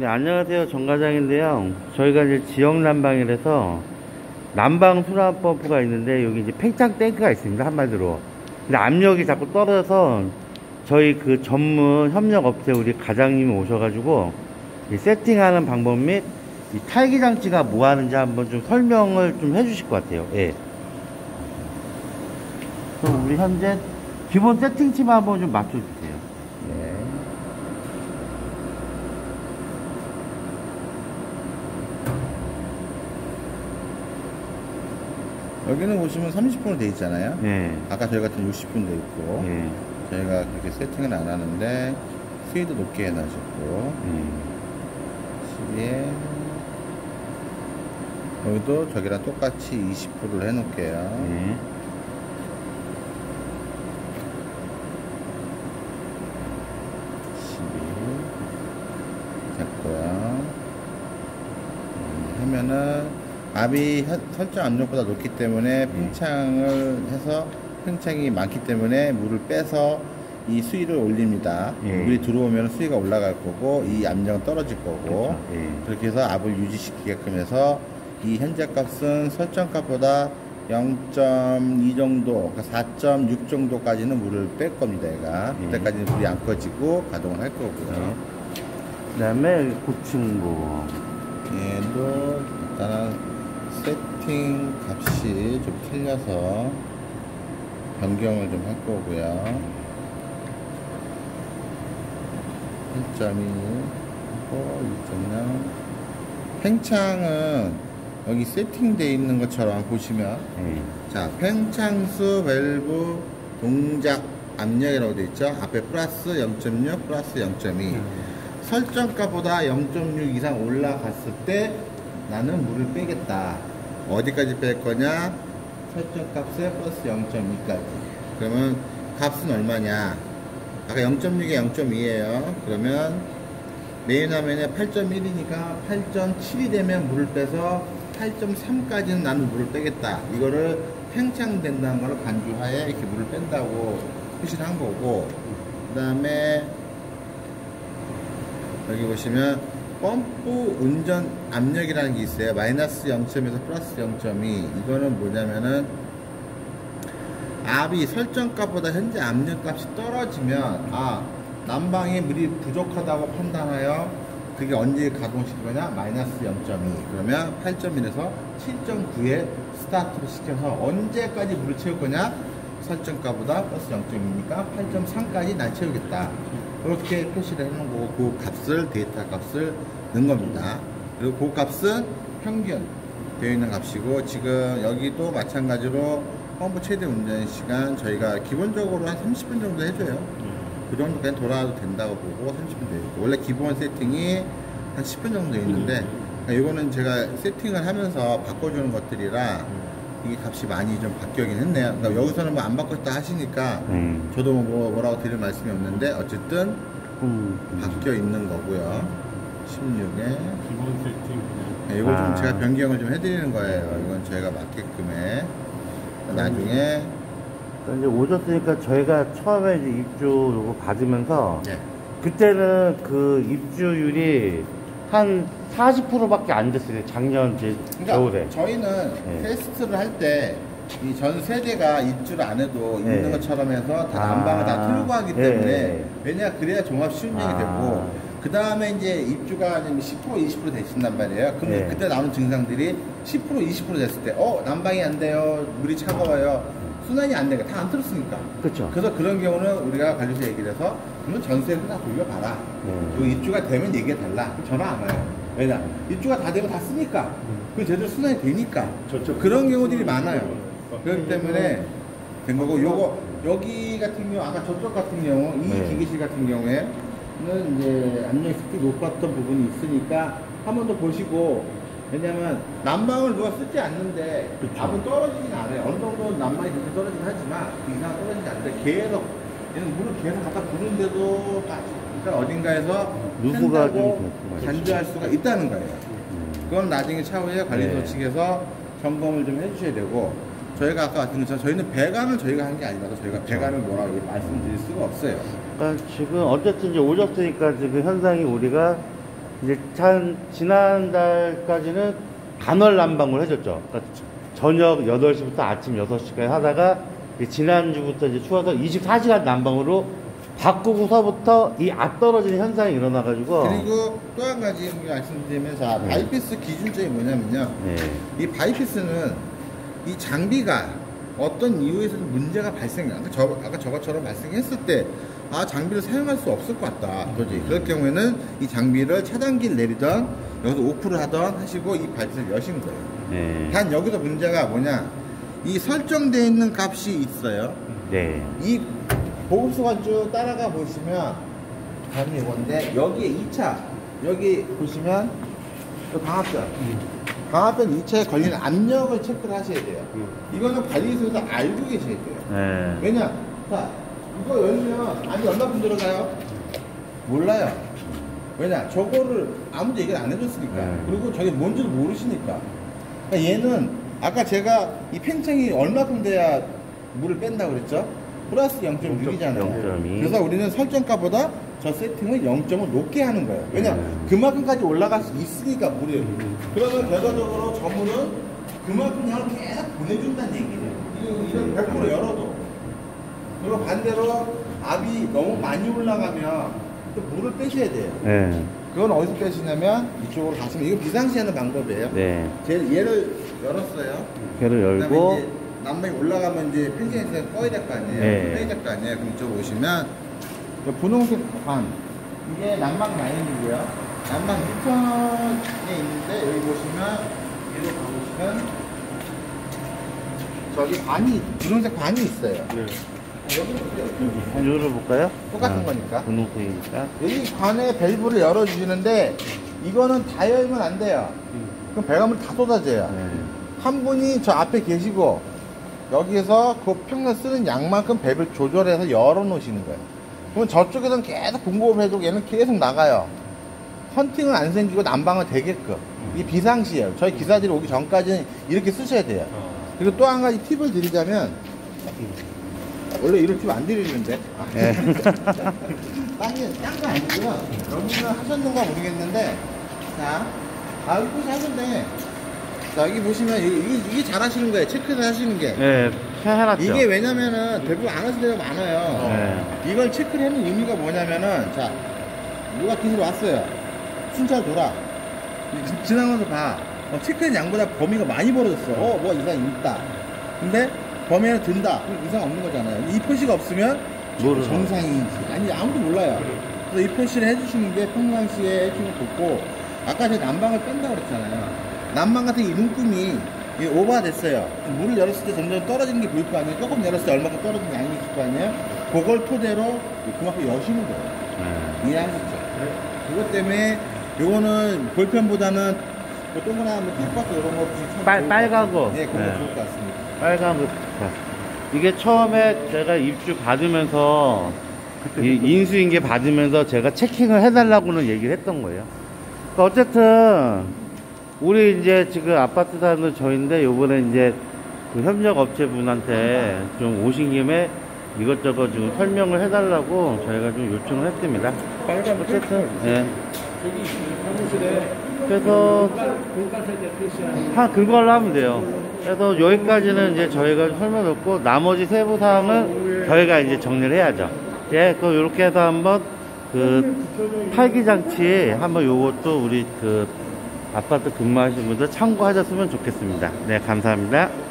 네, 안녕하세요. 정 과장인데요. 저희가 이제 지역 난방이라서 난방 수납 펌프가 있는데 여기 이제 팽창 탱크가 있습니다. 한마디로. 근데 압력이 자꾸 떨어져서 저희 그 전문 협력 업체 우리 과장님이 오셔가지고 이 세팅하는 방법 및이 탈기 장치가 뭐 하는지 한번 좀 설명을 좀 해주실 것 같아요. 예. 그럼 우리 현재 기본 세팅치만 한번 좀 맞춰주세요. 네. 여기는 보시면 30분으로 돼 있잖아요. 예. 아까 저희 같은 60분 돼 있고 예. 저희가 그렇게 세팅은 안 하는데 수위도 높게 해놔줬고 예. 12에 여기도 저기랑 똑같이 20%를 해놓을게요. 예. 됐고요. 음, 하면은 압이 현- 설정 압력보다 높기 때문에 팽창을 해서 팽창이 많기 때문에 물을 빼서 이 수위를 올립니다. 예. 물이 들어오면 수위가 올라갈 거고 이 압력은 떨어질 거고 그렇죠. 예. 그렇게 해서 압을 유지시키게끔 해서 이 현재 값은 설정 값보다 0.2 정도, 그러니까 4.6 정도까지는 물을 뺄 겁니다. 얘가 예. 그때까지는 불이 안 꺼지고 가동을 할 거고요. 그 다음에 고층부. 얘도 일단은 세팅 값이 좀 틀려서 변경을 좀 할 거고요. 1.2 하고 2.0 팽창은 여기 세팅되어 있는 것처럼 보시면 예. 자 팽창수 밸브 동작 압력이라고 되어 있죠 앞에 플러스 0.6 플러스 0.2 설정가보다 0.6 이상 올라갔을 때 나는 물을 빼겠다. 어디까지 뺄 거냐? 설정 값에 플러스 0.2까지. 그러면 값은 얼마냐? 아까 0.6에 0.2에요. 그러면 메인 화면에 8.1이니까 8.7이 되면 물을 빼서 8.3까지는 나는 물을 빼겠다. 이거를 팽창된다는 걸 간주하에 이렇게 물을 뺀다고 표시를 한 거고, 그 다음에 여기 보시면 펌프 운전 압력이라는 게 있어요. 마이너스 0.에서 플러스 0.2. 이거는 뭐냐면은 압이 설정값보다 현재 압력값이 떨어지면 아 난방에 물이 부족하다고 판단하여 그게 언제 가동시킬 거냐 마이너스 0.2 그러면 8.1에서 7.9에 스타트를 시켜서 언제까지 물을 채울 거냐 설정가보다 플러스 0.2니까 8.3까지 난 채우겠다 그렇게 표시를 해놓은 거고 그 값을 데이터 값을 넣은 겁니다. 그리고 그 값은 평균 되어 있는 값이고 지금 여기도 마찬가지로 펌프 최대 운전 시간 저희가 기본적으로 한 30분 정도 해줘요. 그 정도까지 돌아와도 된다고 보고 30분 되어 있고. 원래 기본 세팅이 한 10분 정도 돼 있는데 이거는 제가 세팅을 하면서 바꿔주는 것들이라 이게 값이 많이 좀 바뀌긴 했네요 그러니까 여기서는 뭐 안 바꿨다 하시니까 예. 저도 뭐 뭐라고 드릴 말씀이 없는데 어쨌든 조금 바뀌어 있는 거고요 16에 기본 세팅 그냥 네, 이걸 아. 좀 제가 변경을 좀 해드리는 거예요. 이건 저희가 맞게끔에 나중에 이제 오셨으니까 저희가 처음에 이제 입주 요거 받으면서 네. 그때는 그 입주율이 한 40%밖에 안 됐어요. 작년 제 겨울에. 그러니까 저희는 네. 테스트를 할 때 이 전 세대가 입주를 안 해도 네. 있는 것처럼 해서 다 아. 난방을 다 틀고 하기 네. 때문에 왜냐 그래야 종합 시운전이 아. 되고 그 다음에 이제 입주가 지금 10% 20% 되신단 말이에요. 그럼 네. 그때 나오는 증상들이 10% 20% 됐을 때 어 난방이 안 돼요 물이 차가워요 순환이 안 되니까 다 안 틀었으니까 그렇죠. 그래서 그런 경우는 우리가 관리소 얘기를 해서 그러면 전세를 다 돌려봐라. 음. 그 입주가 되면 얘기해 달라. 전화 안 와요. 왜냐? 입주가 다 되고 다 쓰니까. 그 제대로 순환이 되니까. 저쪽 그런 경우들이 많아요. 그렇기 때문에 된 거고, 요거, 여기 같은 경우, 아까 저쪽 같은 경우, 이 네. 기계실 같은 경우에는 이제 압력이 습기 높았던 부분이 있으니까 한 번 더 보시고, 왜냐면 난방을 누가 쓰지 않는데 그쵸. 압은 떨어지진 않아요. 어느 정도 난방이 그렇게 떨어지긴 하지만 그 이상 떨어지지 않는데 계속 얘는 물을 계속 갖다 부는데도. 그러니까 어딘가에서 누수가 샌다고 좀. 간주할 수가 있다는 거예요. 음. 그건 나중에 차후에 관리소 네. 측에서 점검을 좀 해주셔야 되고 저희가 아까 같은 것처럼 저희는 배관을 저희가 한 게 아니라서 저희가 배관을 뭐라고 말씀드릴 수가 없어요. 그러니까 지금 어쨌든 이제 오셨으니까 지금 현상이 우리가 이제 참 지난달까지는 간헐 난방을 해줬죠. 그러니까 저녁 8시부터 아침 6시까지 하다가 지난주부터 이제 추워서 24시간 난방으로 바꾸고서부터 이 압 떨어지는 현상이 일어나가지고 그리고 또 한 가지 말씀드리면 자 네. 바이패스 기준점이 뭐냐면요. 네. 이 바이패스는 이 장비가 어떤 이유에서 문제가 발생, 아까 저 아까 저것처럼 발생했을 때 아 장비를 사용할 수 없을 것 같다. 그지? 그럴 경우에는 이 장비를 차단기를 내리던 여기서 오프를 하던 하시고 이 바이피스를 여시는 거예요. 네. 단 여기서 문제가 뭐냐? 이 설정되어 있는 값이 있어요. 네. 이 보급소가 쭉 따라가 보시면 감이 이건데 여기에 2차 여기 보시면 이 방압전 방압전 2차에 걸리는 압력을 체크를 하셔야 돼요. 이거는 관리소에서 알고 계셔야 돼요. 네. 왜냐? 자 이거 열면 안에 얼마큼 들어가요? 몰라요. 왜냐? 저거를 아무도 얘기를 안 해줬으니까. 네. 그리고 저게 뭔지를 모르시니까. 그러니까 얘는 아까 제가 이 팽창이 얼마큼 돼야 물을 뺀다고 그랬죠? 플러스 0.6이잖아요 0.2. 그래서 우리는 설정가보다 저 세팅을 0.5 높게 하는 거예요 왜냐 음. 그만큼까지 올라갈 수 있으니까 물이 그러면 결과적으로 저 물은 그만큼 양을 계속 보내준다는 얘기예요 이런 100% 열어도 그리고 반대로 압이 너무 많이 올라가면 또 물을 빼셔야 돼요 네. 그건 어디서 빼시냐면 이쪽으로 가시면 이거 비상시하는 방법이에요. 네. 제 얘를 열었어요. 그다음에 열고 난방이 올라가면 이제 펜션에서 꺼야 될 거 아니에요. 네. 꺼야 될 거 아니에요. 그럼 이쪽 오시면 이 분홍색 관 이게 난방 라인이고요. 난방 밑편에 있는데 여기 보시면 위로 가보시면 저기 관이 분홍색 관이 있어요. 네. 한번 열어볼까요? 똑같은 아, 거니까. 분홍색이니까. 여기 관에 밸브를 열어주시는데 이거는 다 열면 안 돼요. 그럼 배관물 다 쏟아져요. 네. 한 분이 저 앞에 계시고 여기에서 그 평균 쓰는 양만큼 밸브를 조절해서 열어놓으시는 거예요. 그러면 저쪽에서는 계속 공급을 해주고 얘는 계속 나가요. 헌팅은 안 생기고 난방은 되게끔. 이 비상시에요. 저희 기사들이 오기 전까지는 이렇게 쓰셔야 돼요. 어. 그리고 또 한 가지 팁을 드리자면 원래 이런 팁 안 드리는데 네. 딴게 딴거 아니고요 여기는 하셨는가 모르겠는데 자 아, 여기 보시 하는데 자 여기 보시면 이게, 잘 하시는 거예요. 체크를 하시는 게. 네. 해놨죠. 이게 왜냐면은 대부분 안 하시는 데가 많아요. 네. 이걸 체크를 하는 의미가 뭐냐면은 자 누가 기술 왔어요. 순찰 돌아. 지- 지나가면서 봐. 어, 체크한 양보다 범위가 많이 벌어졌어. 어 뭐가 이상이 있다. 근데 범위는 든다. 이상 없는 거잖아요. 이 표시가 없으면 모르죠. 정상인지. 아니 아무도 몰라요. 그래서 이 표시를 해주시는 게 평상시에 해주면 좋고 아까 제가 난방을 뺀다고 그랬잖아요 난방 같은 이 눈금이 이 오버됐어요 물을 열었을 때 점점 떨어지는 게 보일 거 아니에요 조금 열었을 때 얼마큼 떨어진 양이 있을 거 아니에요 그걸 토대로 그만큼 여시는 거예요 네. 이해하셨죠? 그것 때문에 요거는 볼펜보다는 뭐 동그란 뭐 탁박스 이런 거참 빨- 빨간. 거. 네, 그런 네. 거 좋을 것 같습니다. 빨간 거. 자, 이게 처음에 제가 입주 받으면서 이 인수인계 받으면서 제가 체킹을 해달라고는 얘기를 했던 거예요. 그러니까 어쨌든 우리 이제 지금 아파트 사는 저인데 요번에 이제 그 협력 업체 분한테 좀 오신 김에 이것저것 지금 설명을 해달라고 저희가 좀 요청을 했습니다. 빨간 어쨌든 예. 저기 사무실에 그래서 한 그걸로 하면 돼요. 그래서 여기까지는 이제 저희가 설명 듣고 나머지 세부 사항은 저희가 이제 정리를 해야죠. 예, 그럼 이렇게 해서 한번 그 팔기 장치 한번 요것도 우리 그 아파트 근무하시는 분들 참고하셨으면 좋겠습니다. 네, 감사합니다.